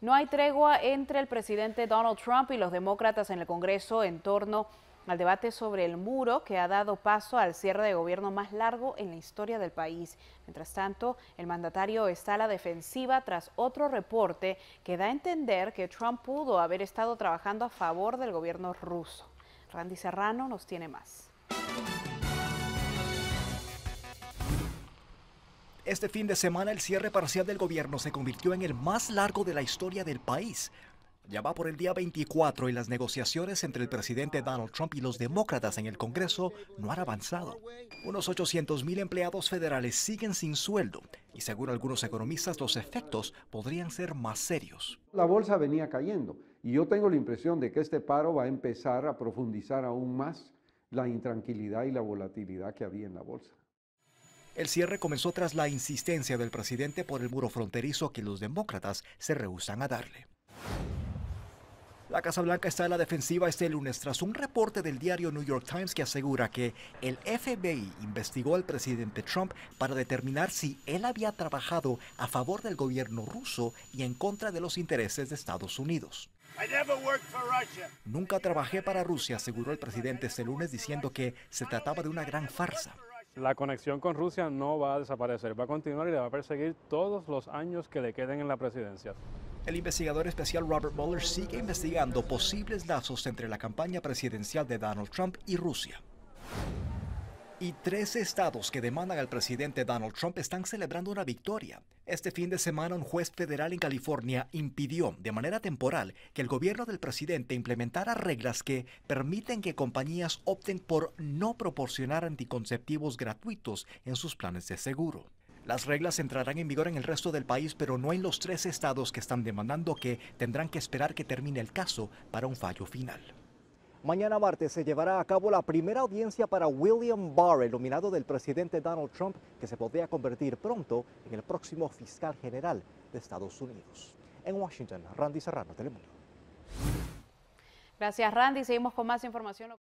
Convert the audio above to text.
No hay tregua entre el presidente Donald Trump y los demócratas en el Congreso en torno al debate sobre el muro que ha dado paso al cierre de gobierno más largo en la historia del país. Mientras tanto, el mandatario está a la defensiva tras otro reporte que da a entender que Trump pudo haber estado trabajando a favor del gobierno ruso. Randy Serrano nos tiene más. Este fin de semana el cierre parcial del gobierno se convirtió en el más largo de la historia del país. Ya va por el día 24 y las negociaciones entre el presidente Donald Trump y los demócratas en el Congreso no han avanzado. Unos 800 mil empleados federales siguen sin sueldo y según algunos economistas los efectos podrían ser más serios. La bolsa venía cayendo y yo tengo la impresión de que este paro va a empezar a profundizar aún más la intranquilidad y la volatilidad que había en la bolsa. El cierre comenzó tras la insistencia del presidente por el muro fronterizo que los demócratas se rehusan a darle. La Casa Blanca está en la defensiva este lunes tras un reporte del diario New York Times que asegura que el FBI investigó al presidente Trump para determinar si él había trabajado a favor del gobierno ruso y en contra de los intereses de Estados Unidos. Nunca trabajé para Rusia, aseguró el presidente este lunes diciendo que se trataba de una gran farsa. La conexión con Rusia no va a desaparecer, va a continuar y le va a perseguir todos los años que le queden en la presidencia. El investigador especial Robert Mueller sigue investigando posibles lazos entre la campaña presidencial de Donald Trump y Rusia y tres estados que demandan al presidente Donald Trump están celebrando una victoria. Este fin de semana un juez federal en California impidió de manera temporal que el gobierno del presidente implementara reglas que permiten que compañías opten por no proporcionar anticonceptivos gratuitos en sus planes de seguro. Las reglas entrarán en vigor en el resto del país, pero no en los tres estados que están demandando que tendrán que esperar que termine el caso para un fallo final. Mañana martes se llevará a cabo la primera audiencia para William Barr, el nominado del presidente Donald Trump, que se podría convertir pronto en el próximo fiscal general de Estados Unidos. En Washington, Randy Serrano, Telemundo. Gracias, Randy. Seguimos con más información.